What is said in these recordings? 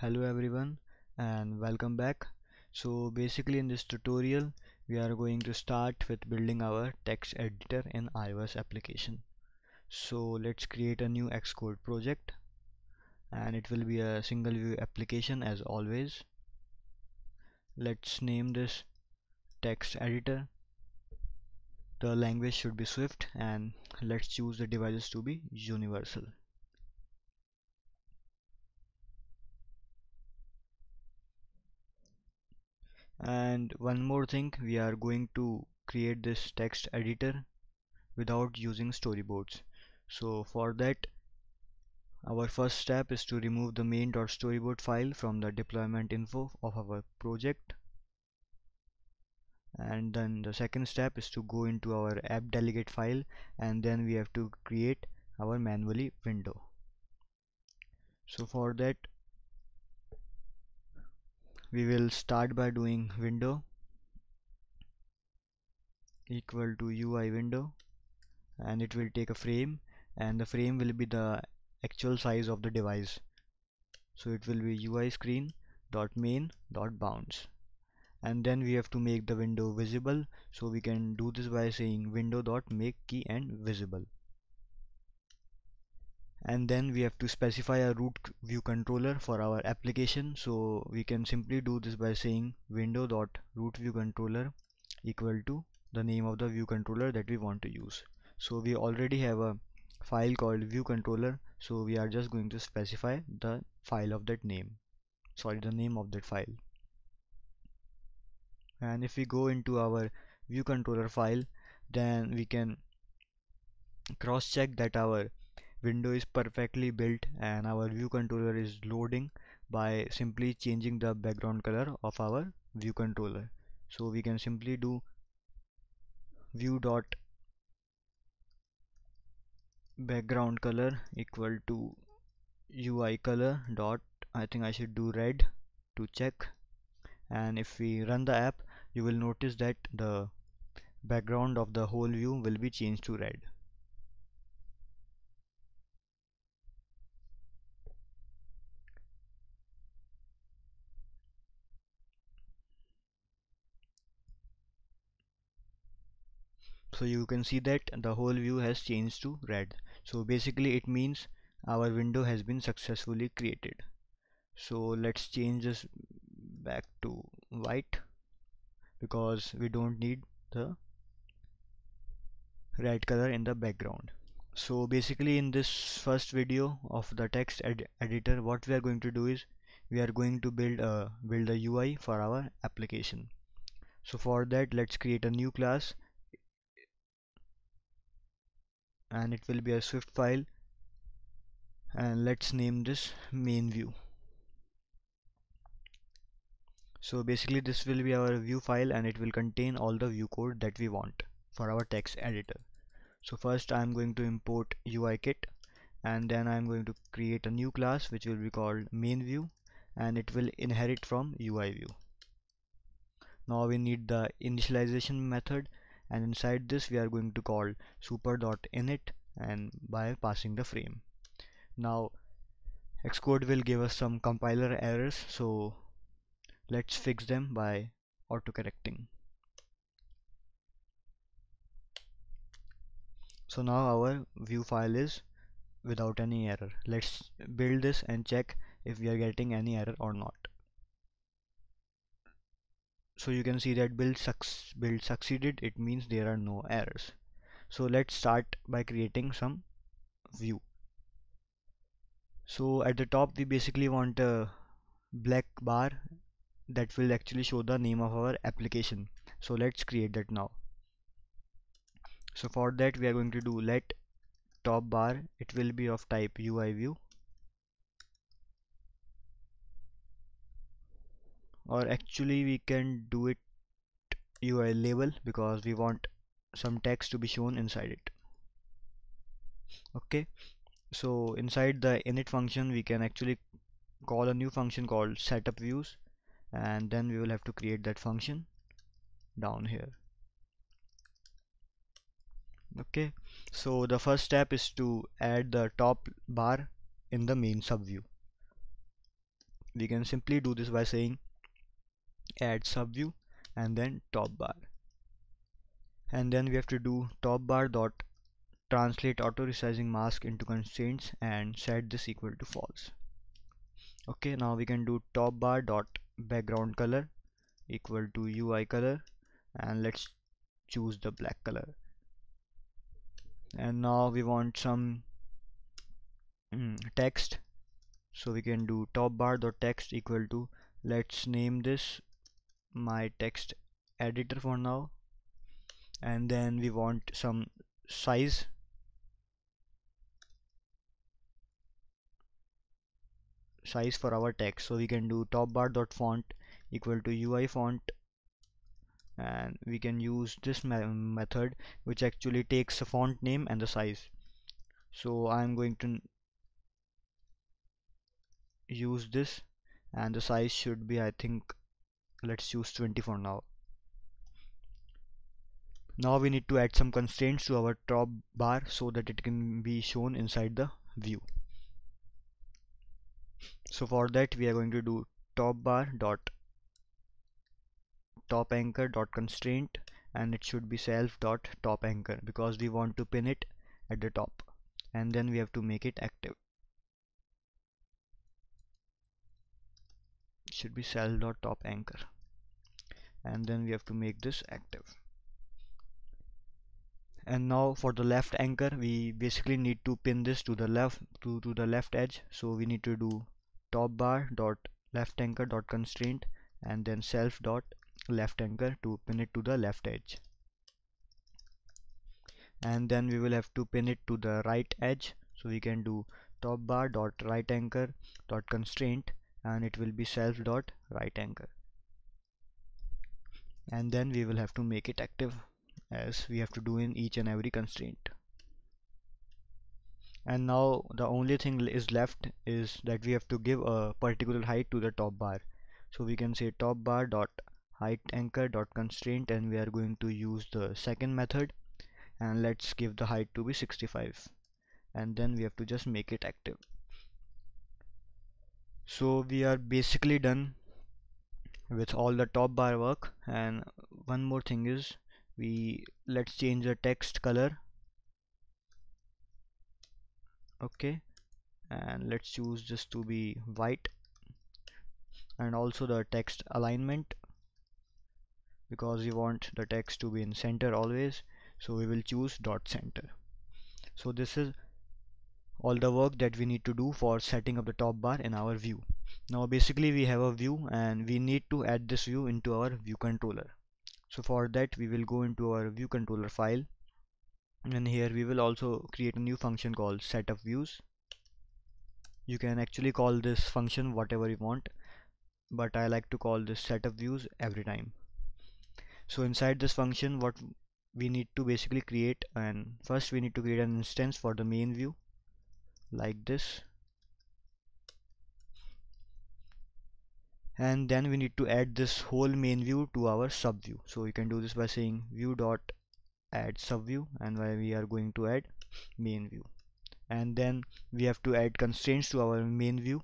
hello everyone and welcome back. So basically in this tutorial we are going to start with building our text editor in iOS application. So let's create a new Xcode project and it will be a single view application as always. Let's name this text editor. The language should be Swift and let's choose the devices to be universal and one more thing we are going to create this text editor without using storyboards. So for that our first step is to remove the main.storyboard file from the deployment info of our project. And then the second step is to go into our app delegate file and then we have to create our manually window. So for that we will start by doing window equal to UI window and it will take a frame and the frame will be the actual size of the device. So it will be UI screen dot main dot bounds and then we have to make the window visible. So we can do this by saying window dot make key and visible and then we have to specify a root view controller for our application. So we can simply do this by saying window dot root view controller equal to the name of the view controller that we want to use. So we already have a file called view controller. So we are just going to specify the file of that name. Sorry the name of that file. And if we go into our view controller file then we can cross check that our window is perfectly built and our view controller is loading by simply changing the background color of our view controller. So we can simply do view dot background color equal to UI color dot I think I should do red to check. And if we run the app you will notice that the background of the whole view will be changed to red so you can see that the whole view has changed to red. So basically it means our window has been successfully created. So let's change this back to white because we don't need the red color in the background. So basically in this first video of the text ed editor what we are going to do is we are going to build a build a UI for our application. So for that let's create a new class and it will be a swift file. And let's name this main view. So basically this will be our view file and it will contain all the view code that we want for our text editor. So first I'm going to import UIKit and then I'm going to create a new class which will be called main view and it will inherit from UI view. Now we need the initialization method and inside this we are going to call super.init and by passing the frame. Now Xcode will give us some compiler errors so let's fix them by autocorrecting. So now our view file is without any error. Let's build this and check if we are getting any error or not so you can see that build, suc build succeeded it means there are no errors. So let's start by creating some view. So at the top we basically want a black bar that will actually show the name of our application. So let's create that now. So for that we are going to do let top bar it will be of type UI view or actually we can do it UI label because we want some text to be shown inside it. Okay? So inside the init function we can actually call a new function called setup views and then we will have to create that function down here. Okay? So the first step is to add the top bar in the main subview we can simply do this by saying add subview and then top bar. And then we have to do top bar dot translate auto resizing mask into constraints and set this equal to false. Okay now we can do top bar dot background color equal to UI color and let's choose the black color. And now we want some mm, text. So we can do top bar dot text equal to let's name this my text editor for now. And then we want some size. Size for our text. So we can do top bar dot font equal to UI font. And we can use this me method which actually takes the font name and the size. So I'm going to use this. And the size should be I think let's use 20 for now. Now we need to add some constraints to our top bar so that it can be shown inside the view. So for that we are going to do top bar dot top anchor dot constraint and it should be self dot top anchor because we want to pin it at the top and then we have to make it active. It should be self dot top anchor and then we have to make this active. And now for the left anchor we basically need to pin this to the left to, to the left edge. So we need to do top bar dot left anchor dot constraint and then self dot left anchor to pin it to the left edge. And then we will have to pin it to the right edge. So we can do top bar dot right anchor dot constraint and it will be self dot right anchor and then we will have to make it active as we have to do in each and every constraint. And now the only thing is left is that we have to give a particular height to the top bar. So we can say top bar dot height anchor dot constraint and we are going to use the second method. And let's give the height to be 65 and then we have to just make it active. So we are basically done with all the top bar work. And one more thing is we let's change the text color. Okay. And let's choose this to be white. And also the text alignment. Because we want the text to be in center always. So we will choose dot center. So this is all the work that we need to do for setting up the top bar in our view. Now basically we have a view and we need to add this view into our view controller. So for that we will go into our view controller file. And here we will also create a new function called setup views. You can actually call this function whatever you want but I like to call this setup views every time. So inside this function what we need to basically create and first we need to create an instance for the main view like this. And then we need to add this whole main view to our sub view so you can do this by saying view dot add sub view and where we are going to add main view. And then we have to add constraints to our main view.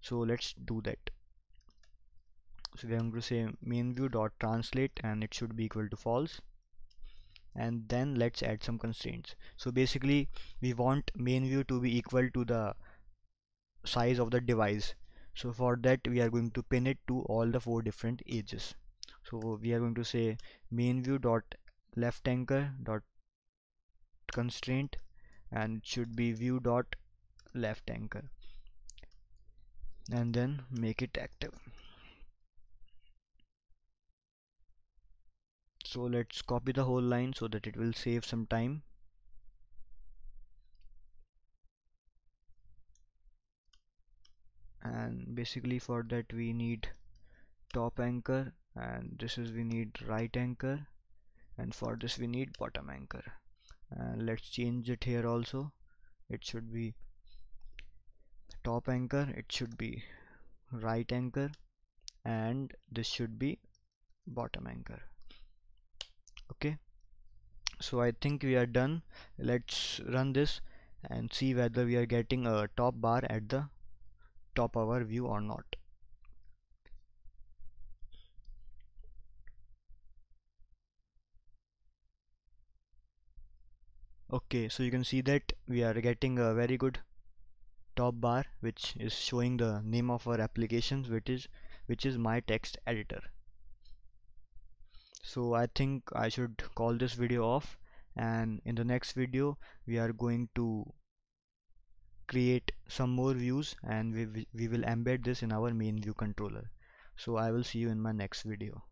So let's do that. So we are going to say main view dot translate and it should be equal to false and then let's add some constraints. So basically we want main view to be equal to the size of the device. So for that we are going to pin it to all the four different edges so we are going to say main view dot left anchor dot constraint and it should be view dot left anchor. And then make it active so let's copy the whole line so that it will save some time. And basically for that we need top anchor and this is we need right anchor and for this we need bottom anchor. And let's change it here also. It should be top anchor it should be right anchor and this should be bottom anchor so I think we are done. Let's run this and see whether we are getting a top bar at the top of our view or not. Okay so you can see that we are getting a very good top bar which is showing the name of our applications which is which is my text editor so I think I should call this video off. And in the next video we are going to create some more views and we, we will embed this in our main view controller. So I will see you in my next video